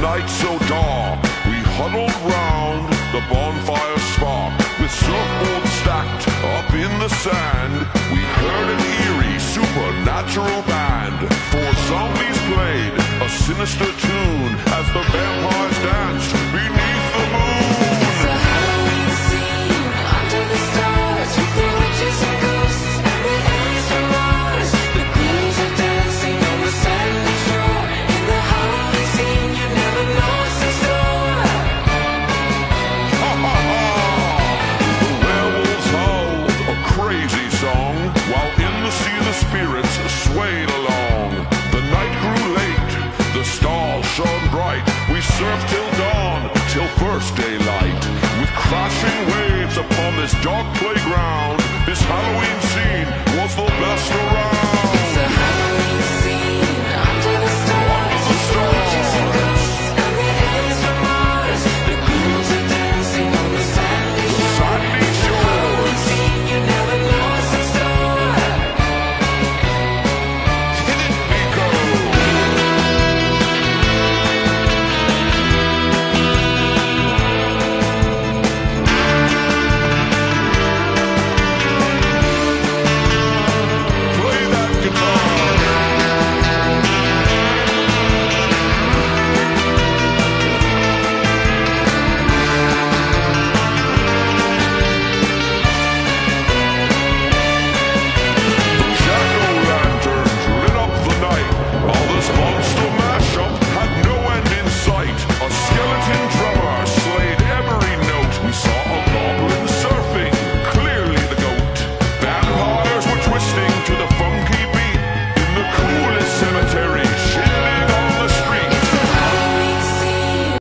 night so dark, we huddled round the bonfire spark with surfboards stacked up in the sand. surf till dawn, till first daylight. With crashing waves upon this dark playground, this high